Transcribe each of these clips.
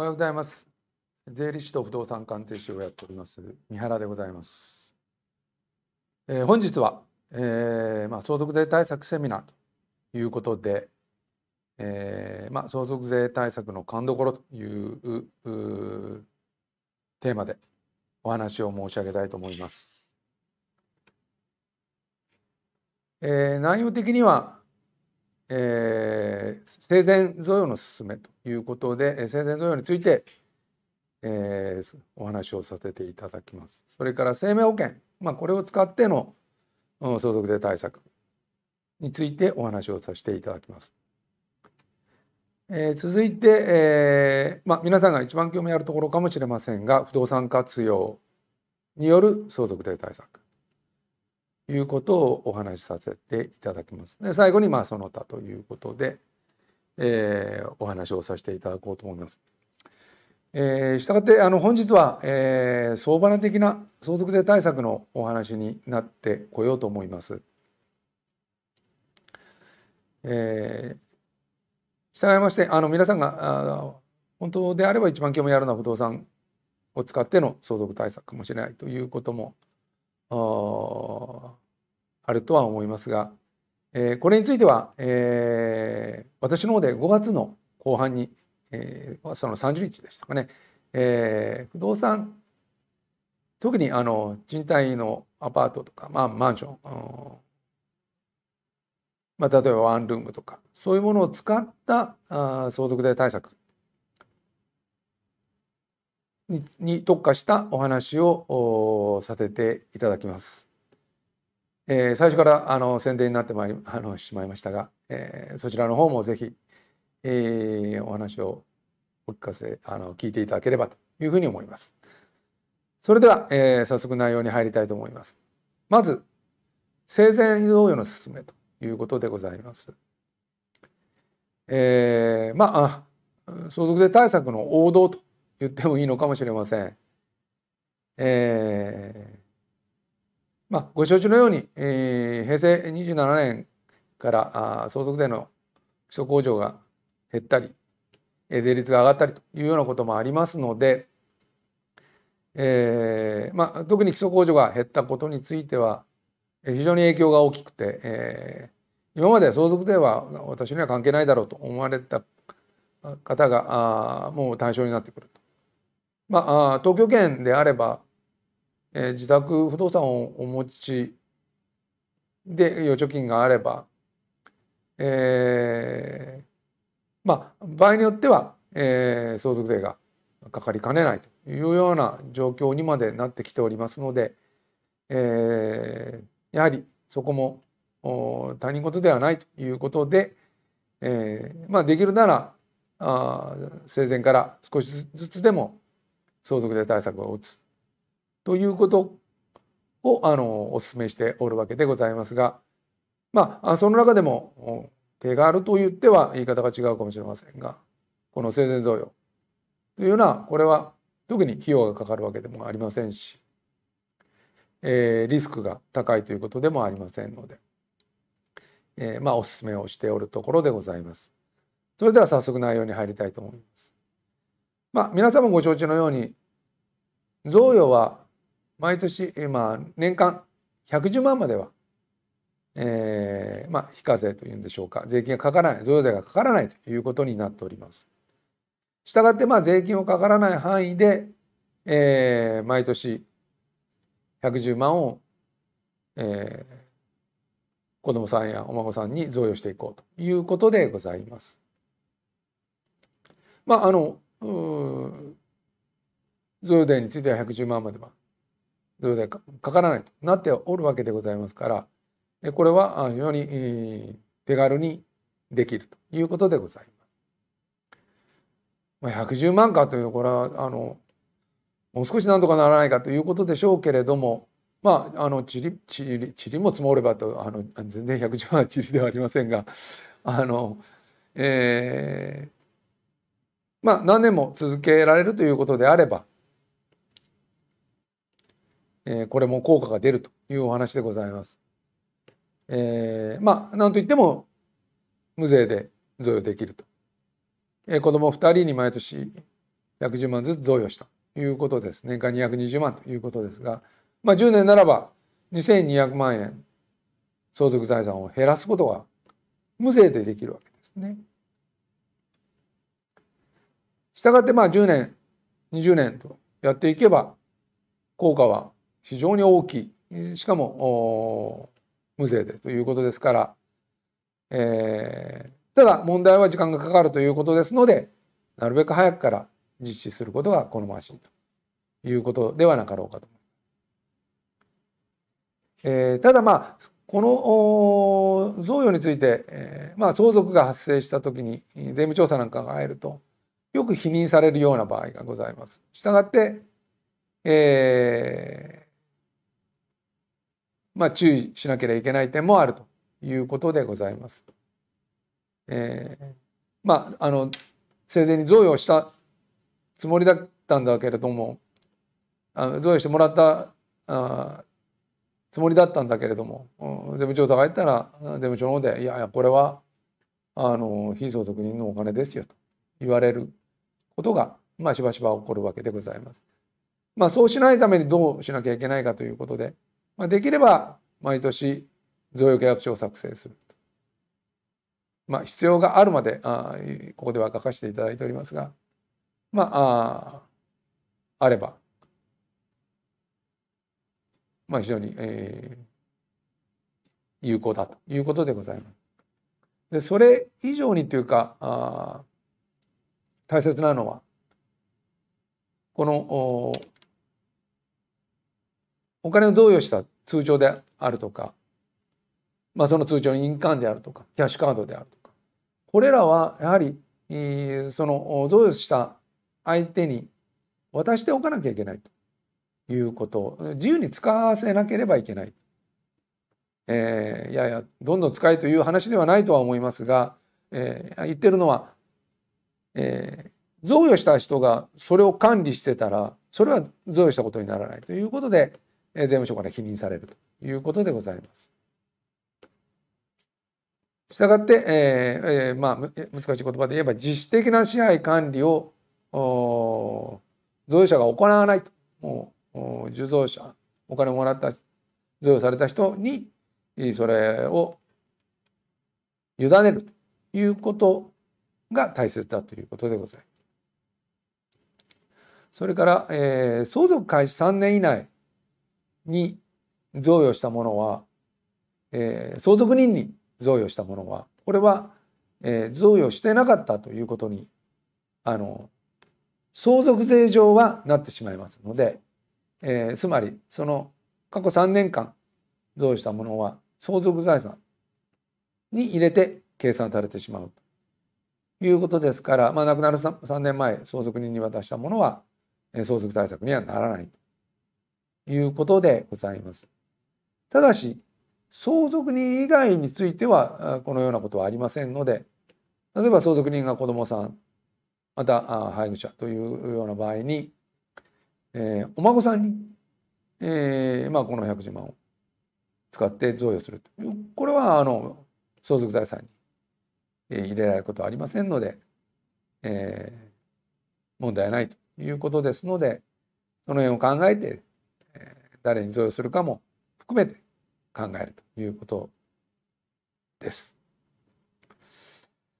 おはようございます。税理士と不動産鑑定士をやっております三原でございます。えー本日は、えーまあ、相続税対策セミナーということで、えーまあ、相続税対策の勘どころというテーマでお話を申し上げたいと思います。えー内容的には、えー生前贈与の勧めということで、え生前贈与について、えーお話をさせていただきます。それから生命保険、まあ、これを使ってのうん相続税対策についてお話をさせていただきます。えー続いて、えーまあ、皆さんが一番興味あるところかもしれませんが不動産活用による相続税対策いうことをお話しさせていただきます。で最後にまあその他ということで、えーお話をさせていただこうと思います。えー、したがってあの本日は、えー相場的な相続税対策のお話になってこようと思います。えー従いましてあの皆さんがあ本当であれば一番興味あるのは不動産を使っての相続対策かもしれないということもあるとは思いますが、えーこれについては、えー私の方で5月の後半に、えーその30日でしたかね、えー不動産特にあの賃貸のアパートとか、まあ、マンション、うんまあ、例えばワンルームとかそういうものを使ったあ相続税対策に特化したお話をおさせていただきます。えー最初からあの宣伝になってまいりあのしまいましたが、えーそちらの方もぜひ、えーお話をお聞かせあの聞いていただければというふうに思います。それでは、えー早速内容に入りたいと思います。まず生前贈与の勧めということでございます。えーまああ相続税対策の王道と言ってもいいのかもしれません。えーまあ、ご承知のように、えー平成27年からあ相続税の基礎控除が減ったりえ税率が上がったりというようなこともありますので、えーまあ、特に基礎控除が減ったことについては非常に影響が大きくて、えー今まで相続税は私には関係ないだろうと思われた方があもう対象になってくると。まあ、東京圏であれば、えー自宅不動産をお持ちで預貯金があれば、えーまあ場合によっては、えー相続税がかかりかねないというような状況にまでなってきておりますので、えーやはりそこも他人事ではないということで、えーまあ、できるならあ生前から少しずつでも相続税対策を打つ。ということをあのお勧めしておるわけでございますがまあその中でも手軽と言っては言い方が違うかもしれませんがこの生前贈与というのはこれは特に費用がかかるわけでもありませんし、えーリスクが高いということでもありませんので、えーまあお勧めをしておるところでございます。それでは早速内容に入りたいと思います。まあ皆様ご承知のように贈与は毎年、まあ、年間110万までは、えーまあ非課税というんでしょうか税金がかからない贈与税がかからないということになっております。したがってまあ税金をかからない範囲で、えー毎年110万を、えー子どもさんやお孫さんに贈与していこうということでございます。まああのう贈与税については110万までは贈与税かかからないとなっておるわけでございますからこれは非常に手軽にできるということでございます。まあ、110万かというこれはあのもう少しなんとかならないかということでしょうけれどもまああのちりちりちりも積もればとあの全然110万はちりではありませんがあのえーまあ何年も続けられるということであれば、えーこれも効果が出るというお話でございます。えーまあなんといっても無税で贈与できると。えー子供2人に毎年110万ずつ贈与したということです年間220万ということですが、まあ、10年ならば2200万円相続財産を減らすことが無税でできるわけですね。したがってまあ10年20年とやっていけば効果は非常に大きいしかも無税でということですから、えー、ただ問題は時間がかかるということですのでなるべく早くから実施することが好ましいということではなかろうかと。えー、ただまあこの贈与について、えー、まあ、相続が発生した時に税務調査なんかが入るとよく否認されるような場合がございます。したがって、え、まあ、注意しなければいけない点もあるということでございます。えー、まああの生前に贈与したつもりだったんだけれどもあの贈与してもらったあつもりだったんだけれども税務調査が入ったら税務署の方で「いやいやこれはあの非相続人のお金ですよ」と言われることが、まあ、しばしば起こるわけでございます。まあ、そうしないためにどうしなきゃいけないかということで、まあ、できれば毎年贈与契約書を作成する。まあ、必要があるまであここでは書かせていただいておりますが、まあ、ああれば、まあ、非常に、えー、有効だということでございます。でそれ以上にというかあ大切なのはこのお金を贈与した通帳であるとか、まあ、その通帳に印鑑であるとかキャッシュカードであるとか。これらはやはりその贈与した相手に渡しておかなきゃいけないと。いうこと。自由に使わせなければいけない。えー、いやいやどんどん使えという話ではないとは思いますが、えー、言ってるのはえー、贈与した人がそれを管理してたらそれは贈与したことにならないということで、税務署から否認されるということでございます。したがって、えーえー、まあ難しい言葉で言えば自主的な支配管理を贈与者が行わないともう受贈者お金をもらった贈与された人にそれを委ねるということが大切だということでございます。それから、えー、相続開始3年以内に贈与したものは、えー、相続人に贈与したものはこれは、えー、贈与してなかったということにあの相続税上はなってしまいますので、えー、つまりその過去3年間贈与したものは相続財産に入れて計算されてしまうということですから、まあ、亡くなる 3, 年前相続人に渡したものは相続対策にはならないと。いうことでございます。ただし相続人以外についてはこのようなことはありませんので例えば相続人が子どもさんまた配偶者というような場合に、えー、お孫さんに、えーまあ、この110万を使って贈与するというこれはあの相続財産に入れられることはありませんので、え、問題ないということですのでその辺を考えて、誰に贈与するかも含めて考えるということです。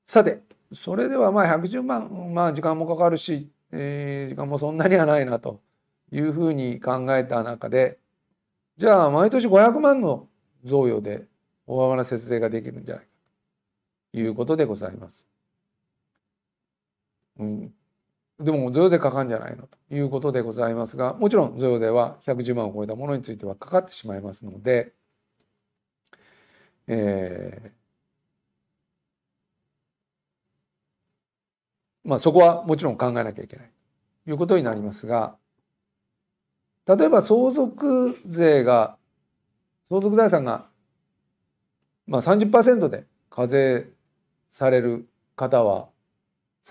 さてそれではまあ110万まあ時間もかかるし、えー、時間もそんなにはないなというふうに考えた中でじゃあ毎年500万の贈与で大幅な節税ができるんじゃないかということでございます。うん、でも贈与税かかんじゃないのということでございますがもちろん贈与税は110万を超えたものについてはかかってしまいますので、えー、まあそこはもちろん考えなきゃいけないということになりますが例えば相続税が相続財産がまあ30%で課税される方は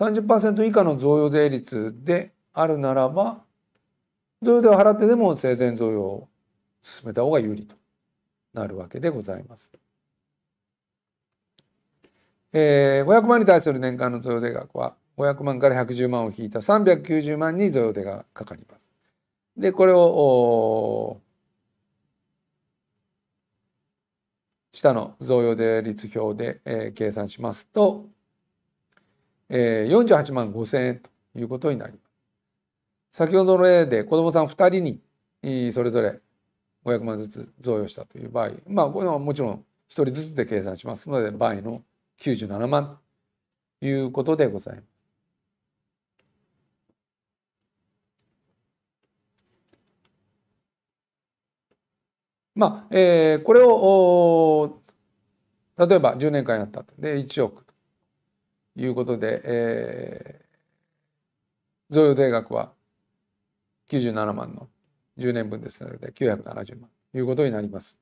30%以下の贈与税率であるならば贈与税を払ってでも生前贈与を進めた方が有利となるわけでございます。えー、500万に対する年間の贈与税額は500万から110万を引いた390万に贈与税がかかります。でこれを下の贈与税率表で、えー、計算しますと、えー、48万5千円ということになります。先ほどの例で子どもさん2人にそれぞれ500万ずつ贈与したという場合まあこれはもちろん1人ずつで計算しますので倍の97万ということでございます。まあ、えー、これを例えば10年間やったとで1億いうことで、えー、贈与税額は97万の10年分ですので970万ということになります。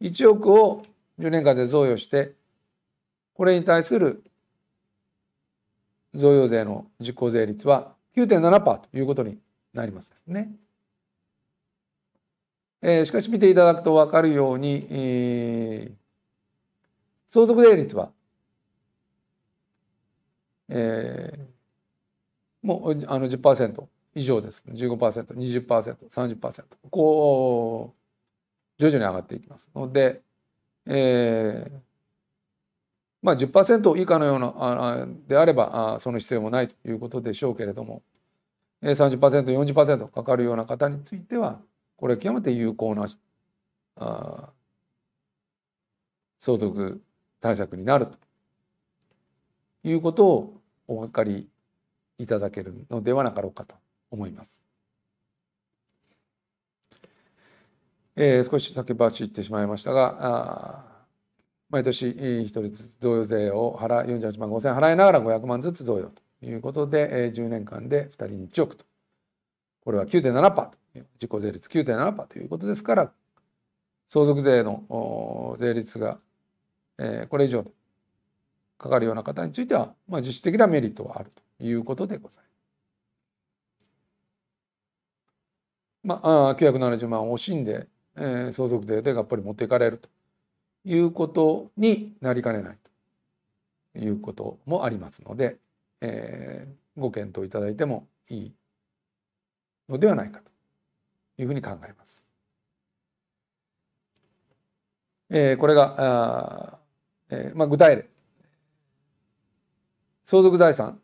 1億を10年間で贈与してこれに対する贈与税の実効税率は9.7%ということになりますですね。えー、しかし見ていただくと分かるように、えー、相続税率は、えー、もうあの10%以上です。15%、20%、30%こう徐々に上がっていきますので、えー、まあ10%以下のようなあであればあその必要もないということでしょうけれども30%、40%かかるような方についてはこれ極めて有効なあ相続対策になると。いうことをお分かりいただけるのではなかろうかと思います。えー、少し先走ってしまいましたが毎年一人ずつ贈与税を払48万5千円払いながら500万ずつ贈与ということで、えー、10年間で2人に1億と。これは9.7%自己税率9.7%ということですから相続税の税率が、えー、これ以上かかるような方については、まあ、実質的なメリットはあるということでございます。まあ、970万を惜しんで、えー、相続税でがっぱり持っていかれるということになりかねないということもありますので、えー、ご検討いただいてもいいのではないかというふうに考えます。えー、これがあ、えーまあ、具体例相続財産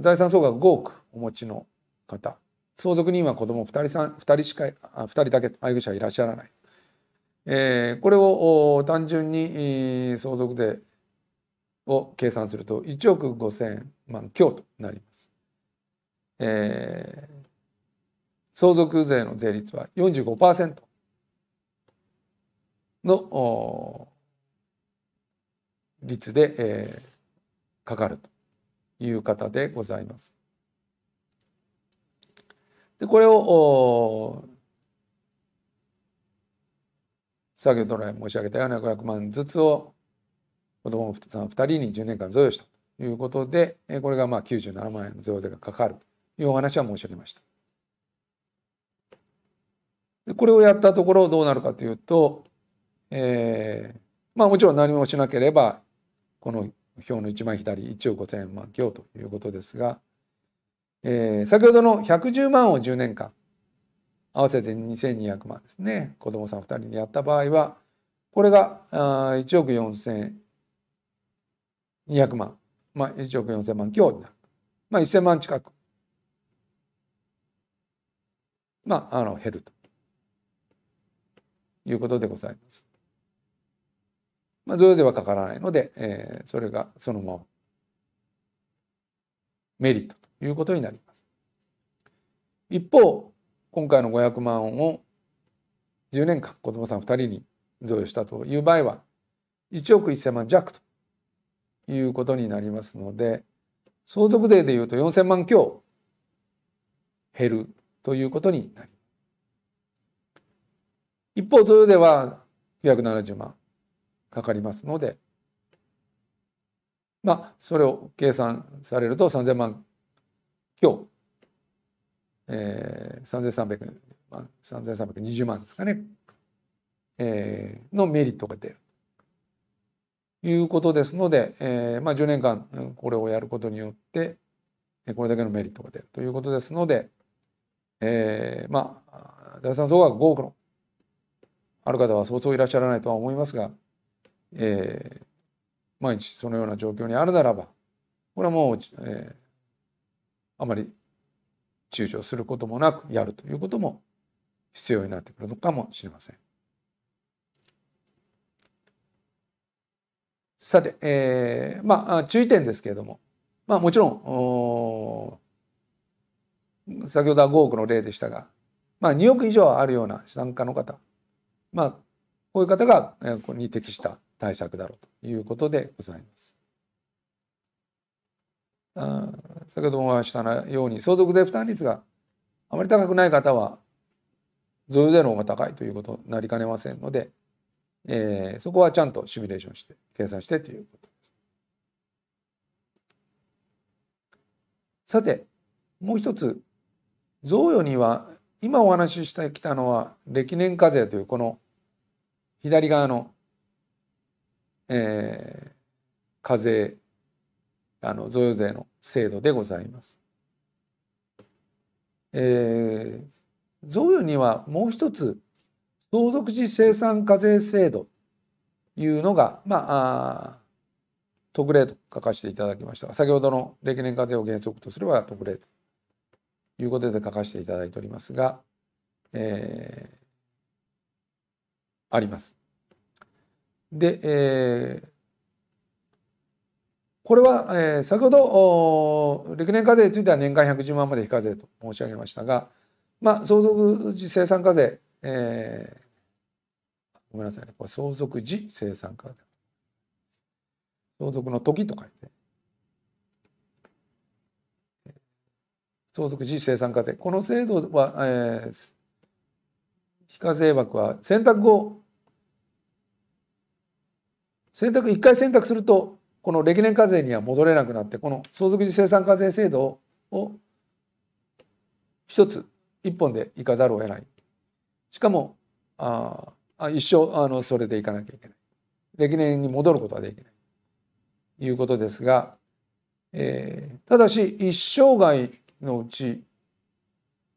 財産総額5億お持ちの方。相続人は子供2人2人しか2人だけ配偶者いらっしゃらない、えー、これを単純に相続税を計算すると1億5,000万強となります。えー、相続税の税率は45%の率で、えー、かかると。いう方でございます。でこれを先ほど来申し上げたような500万ずつを子どもさん2人に10年間贈与したということでこれがまあ97万円の贈与税がかかるというお話は申し上げました。でこれをやったところどうなるかというと、えー、まあもちろん何もしなければこの表の一番左1億5,000万強ということですがえー、先ほどの110万を10年間合わせて2200万ですね。子供さん2人にやった場合はこれがあ1億4200万。まあ1億4000万強になる。まあ1000万近く。まああの減るということでございます。まあ、贈与税はかからないので、えー、それがそのままメリットということになります。一方今回の500万を10年間子どもさん2人に贈与したという場合は1億1000万弱ということになりますので相続税でいうと4000万強減るということになります。一方贈与税は970万かかりますので。まあそれを計算されると3000万今日、えー、3320万ですかね、えー、のメリットが出る。ということですので、えーまあ、10年間これをやることによってこれだけのメリットが出る。ということですので、えー、まあ財産総額5億のある方はそうそういらっしゃらないとは思いますが、えー、毎日そのような状況にあるならばこれはもう、えー、あまり躊躇することもなくやるということも必要になってくるのかもしれません。さて、えー、まあ注意点ですけれども、まあもちろん先ほどは5億の例でしたが、まあ2億以上あるような資産家の方、まあこういう方がに適した対策だろうということでございます。あ先ほども申したように相続税負担率があまり高くない方は贈与税の方が高いということになりかねませんので、えー、そこはちゃんとシミュレーションして計算してということです。さてもう一つ贈与には今お話ししてきたのは歴年課税というこの左側の、えー、課税あの贈与税の制度でございます。えー、贈与にはもう一つ相続時生産課税制度いうのがまあ特例と書かせていただきましたが先ほどの歴年課税を原則とすれば特例ということで書かせていただいておりますが、えー、あります。で、えー、これは、えー、先ほど歴年課税については年間110万まで非課税と申し上げましたが、まあ、相続時生産課税、えー、ごめんなさいね。これ相続時生産課税。相続の時と書いて。相続時生産課税。この制度は、えー、非課税枠は選択後選択1回選択するとこの歴年課税には戻れなくなってこの相続時生産課税制度を一つ一本でいかざるを得ない。しかもあ一生あのそれでいかなきゃいけない。歴年に戻ることはできない。ということですが、えー、ただし一生涯のうち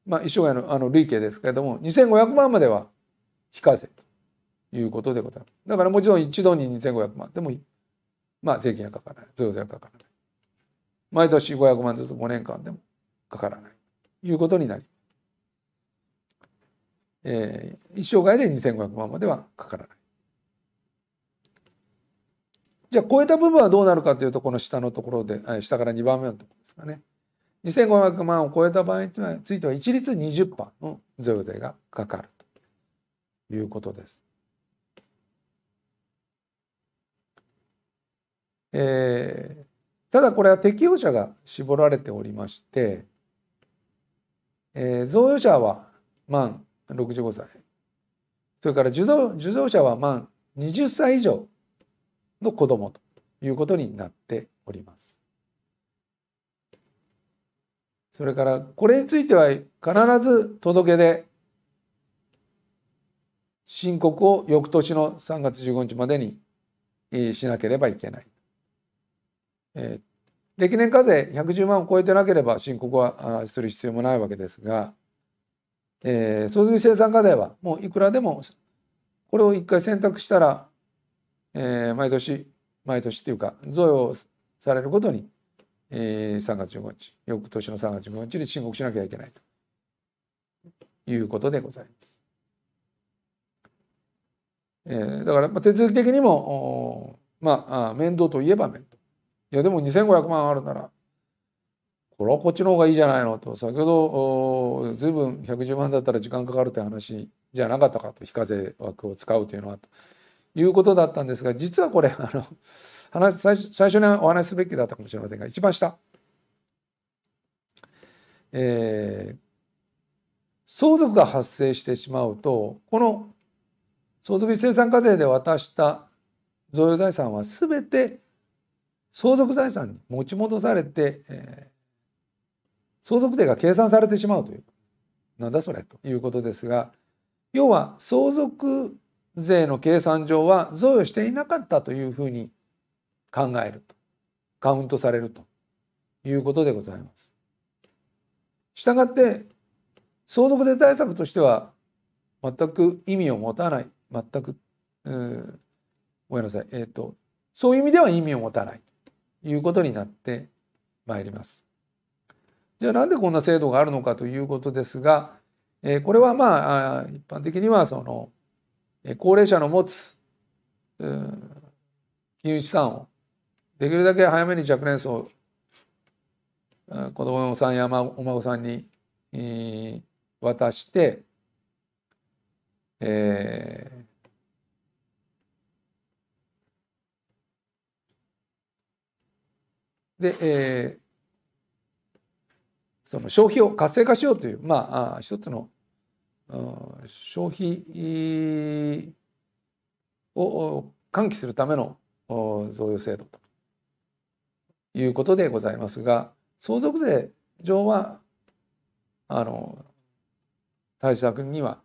まあ一生涯のあの累計ですけれども2500万までは非課税。いうことでございますだからもちろん一度に2500万でもいいまあ税金はかからない贈与税はかからない毎年500万ずつ5年間でもかからないいうことになりえー、一生涯で2500万まではかからない。じゃあ超えた部分はどうなるかというとこの下のところで下から2番目のところですかね。2500万を超えた場合については一律20%の贈与税がかかるということです。えー、ただこれは適用者が絞られておりまして、えー、贈与者は満65歳それから受贈受贈者は満20歳以上の子供ということになっております。それからこれについては必ず届け出申告を翌年の3月15日までにしなければいけない。えー、歴年課税110万を超えてなければ申告はする必要もないわけですが、えー、相続生産課税はもういくらでもこれを一回選択したら、えー、毎年毎年っていうか贈与されることに、えー、3月15日翌年の3月15日に申告しなきゃいけないということでございます。えー、だからまあ手続き的にもまあ面倒といえば面倒。いやでも2500万あるならこれはこっちの方がいいじゃないの。と先ほど随分110万だったら時間かかるって話じゃなかったかと非課税枠を使うというのはということだったんですが実はこれあの話最初最初にお話しすべきだったかもしれませんが一番下、えー、相続が発生してしまうとこの相続生産課税で渡した贈与財産は全て相続財産に持ち戻されて、えー、相続税が計算されてしまうというなんだそれということですが要は相続税の計算上は贈与していなかったというふうに考えるとカウントされるということでございます。したがって相続税対策としては全く意味を持たない。全く、ごめんなさい。えっ、ー、とそういう意味では意味を持たない。いうことになってまいります。じゃあなんでこんな制度があるのかということですが、え、これはまあ一般的にはその高齢者の持つ、金融資産をできるだけ早めに若年層子供さんやお孫さんに渡して、えー、で、えー、その消費を活性化しようというまあ一つの消費を喚起するための贈与制度ということでございますが相続税上はあの対策には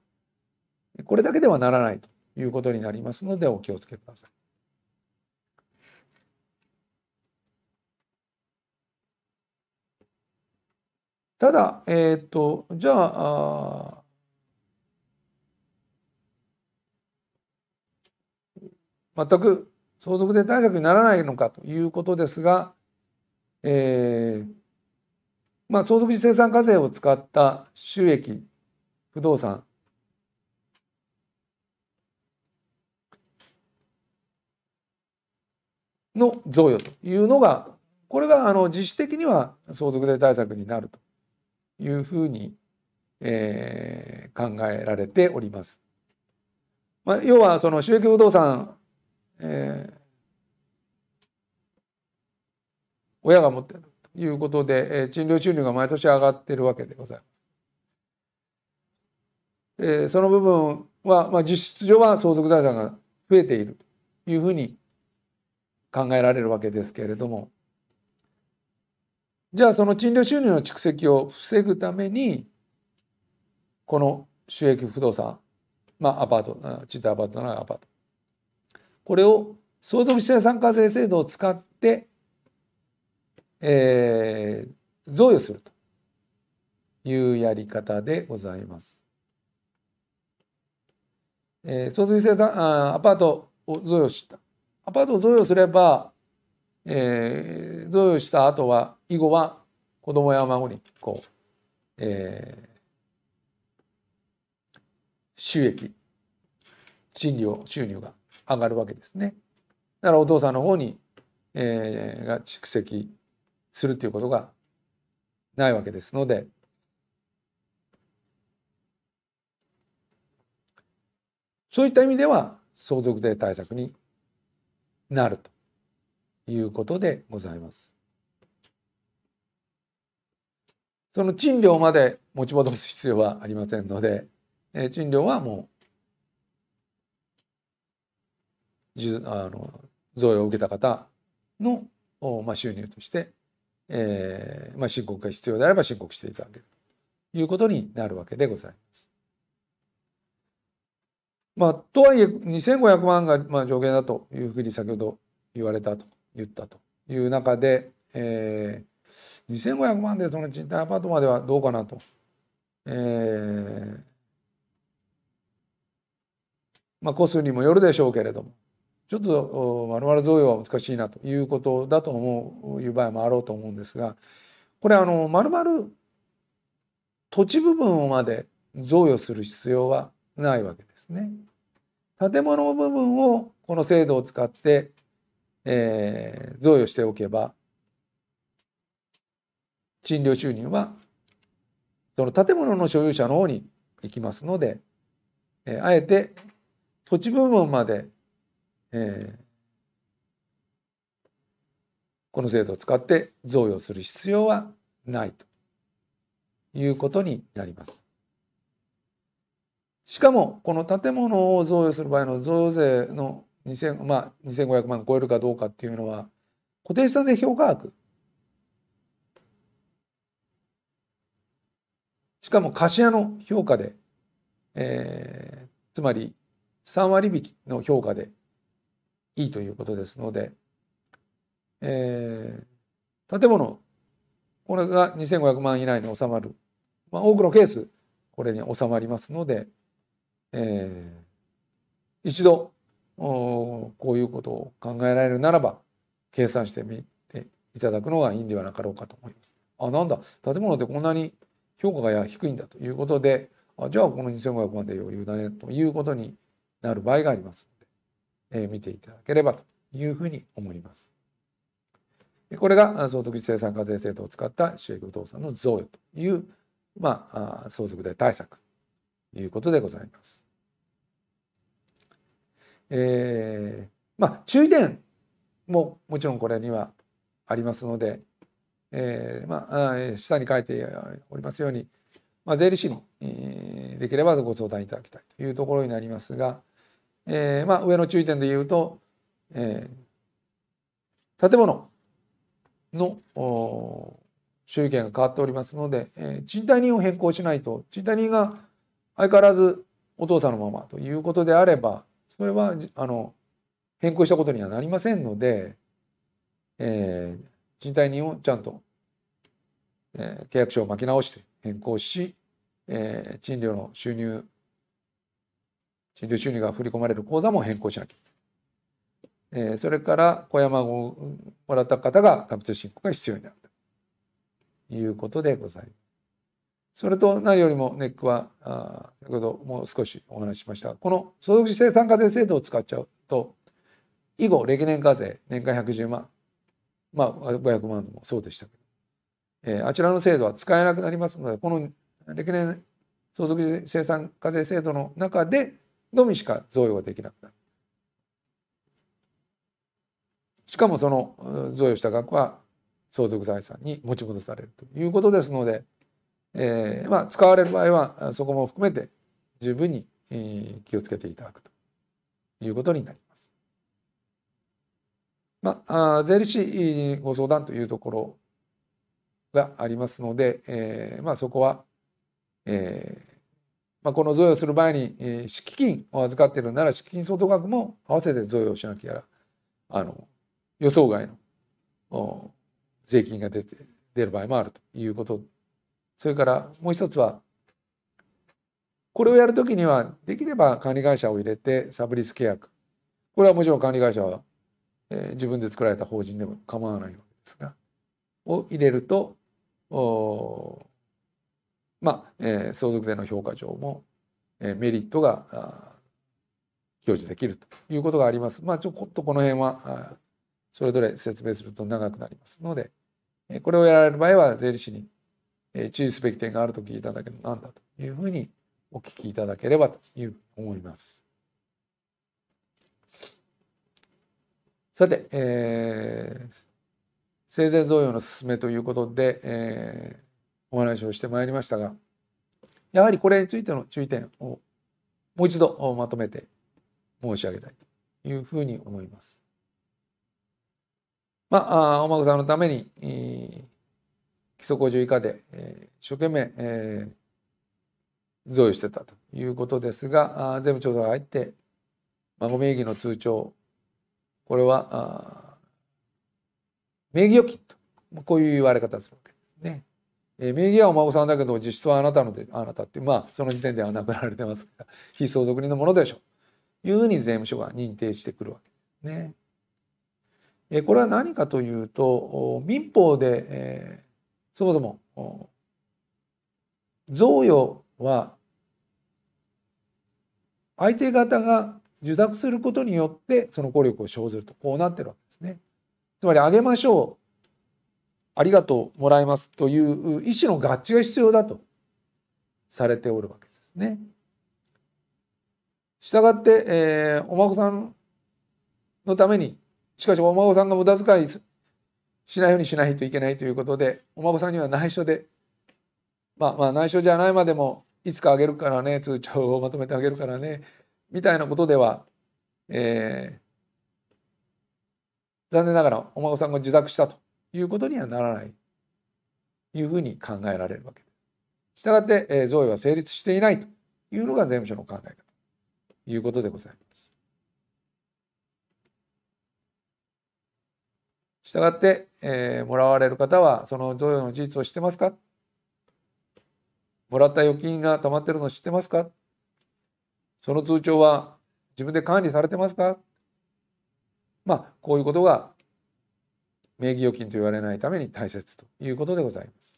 これだけではならないということになりますのでお気をつけください。ただ、えっ、とじゃあ全く相続税対策にならないのかということですが、えーまあ、相続時生産課税を使った収益不動産。の贈与というのがこれがあの自主的には相続税対策になると。いうふうに、えー、考えられております。まあ、要はその収益不動産えー、親が持っているということで、えー、賃料収入が毎年上がっているわけでございます。えー、その部分は、まあ、実質上は相続財産が増えているというふうに考えられるわけですけれどもじゃあその賃料収入の蓄積を防ぐためにこの収益不動産まあアパート賃貸アパートならアパートこれを相続生産課税制度を使って、えー、贈与するというやり方でございます。えー、相続生産アパートを贈与したアパートを贈与すれば、えー、贈与した後は以後は子供や孫にこう、えー、収益賃料収入が上がるわけですね。だからお父さんの方に、えー、が蓄積するということがないわけですのでそういった意味では相続税対策になるということでございます。その賃料まで持ち戻す必要はありませんので、えー、賃料はもうあの贈与を受けた方の、まあ、収入として、えーまあ、申告が必要であれば申告していただけるということになるわけでございます。まあ、とはいえ2500万がまあ上限だというふうに先ほど言われたと言ったという中で、えー、2500万でその賃貸アパートまではどうかなと。えーまあ、個数にもよるでしょうけれどもちょっとまるまる贈与は難しいなということだと思ういう場合もあろうと思うんですがこれあのまるまる土地部分をまで贈与する必要はないわけですね。建物部分をこの制度を使って、えー、贈与しておけば賃料収入はその建物の所有者の方に行きますので、えー、あえて土地部分までえー、この制度を使って贈与する必要はないということになります。しかもこの建物を贈与する場合の贈与税の2000、まあ、2500万超えるかどうかっていうのは固定資産税評価額。しかも貸家の評価で、えー、つまり3割引きの評価でいいということですので、えー、建物これが2500万以内に収まる。まあ、多くのケースこれに収まりますので、えー、一度こういうことを考えられるならば計算してみていただくのがいいんではなかろうかと思います。あなんだ建物ってこんなに評価が低いんだということであじゃあこの2500万で余裕だねということになる場合がありますので、えー、見ていただければというふうに思います。これが相続生産課税制度を使った収益不動産の贈与という、まあ、相続税対策ということでございます。えー、まあ注意点ももちろんこれにはありますので、えー、まあ下に書いておりますように、まあ、税理士に、えー、できればご相談いただきたいというところになりますが、えー、まあ上の注意点で言うと、えー、建物の所有権が変わっておりますので、えー、賃貸人を変更しないと賃貸人が相変わらずお父さんのままということであればそれはあの変更したことにはなりませんので、えー、賃貸人をちゃんと、えー、契約書を巻き直して変更し、えー、賃料の収入賃料収入が振り込まれる口座も変更しなきゃえー、それから小山をもらった方がカピタル申告が必要になるということでございます。それと何よりもネックはあ先ほどもう少しお話ししましたこの相続生産課税制度を使っちゃうと以後歴年課税年間110万まあ500万もそうでしたけど、えー、あちらの制度は使えなくなりますのでこの歴年相続時生産課税制度の中でのみしか贈与ができなくなる。しかもその贈与した額は相続財産に持ち戻されるということですので、えー、まあ使われる場合はそこも含めて十分に気をつけていただくということになります。まあ、税理士にご相談というところがありますので、えー、まあそこは、えーまあ、この贈与する前に、えー、敷金を預かっているなら敷金相当額も合わせて贈与しなきゃあの予想外の税金が出て出る場合もあるということそれからもう一つはこれをやるときにはできれば管理会社を入れてサブリス契約これはもちろん管理会社は、えー、自分で作られた法人でも構わないわけですがを入れるとまあ、えー、相続税の評価上も、えー、メリットが表示できるということがあります。まあちょっとこの辺はそれぞれ説明すると長くなりますので、これをやられる場合は税理士に注意すべき点があると聞いただけど何だというふうにお聞きいただければという思います。さて、えー、生前贈与の勧めということで、えー、お話をしてまいりましたが、やはりこれについての注意点をもう一度まとめて申し上げたいというふうに思います。まあ、お孫さんのために、基礎控除以下で、えー、一生懸命、えー、贈与してたということですが、あ税務調査が入って、孫名義の通帳、これは、あ名義預金と、こういう言われ方するわけですね。えー、名義はお孫さんだけど、実質はあなたので、あなたって、まあ、その時点では亡くなられてますが、非相続人のものでしょう。いうふうに税務署が認定してくるわけですね。これは何かというと民法で、えー、そもそも贈与は相手方が受諾することによってその効力を生ずるとこうなってるわけですね。つまりあげましょうありがとうもらいますという意思の合致が必要だとされておるわけですね。したがって、えー、お孫さんのためにしかしお孫さんが無駄遣いしないようにしないといけないということでお孫さんには内緒でまあまあ内緒じゃないまでもいつかあげるからね通帳をまとめてあげるからねみたいなことでは、えー、残念ながらお孫さんが受諾したということにはならないというふうに考えられるわけです。したがって、えー、贈与は成立していないというのが税務署の考え方ということでございます。したがって、えー、もらわれる方はその贈与の事実を知ってますか？もらった預金が溜まってるの知ってますか？その通帳は自分で管理されてますか？まあこういうことが名義預金と言われないために大切ということでございます。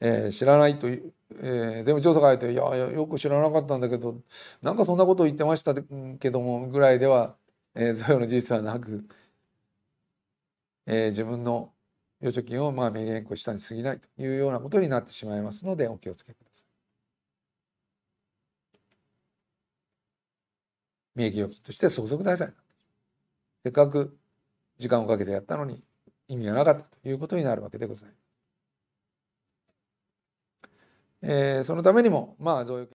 えー、知らないという、えー、でも調査書いて「いやよく知らなかったんだけどなんかそんなこと言ってましたけども」ぐらいでは、えー、贈与の事実はなく、えー、自分の預貯金をまあ名義変更したに過ぎないというようなことになってしまいますのでお気をつけください。名義預金として相続財産せっかく時間をかけてやったのに意味がなかったということになるわけでございます。えー、そのためにもまあ贈与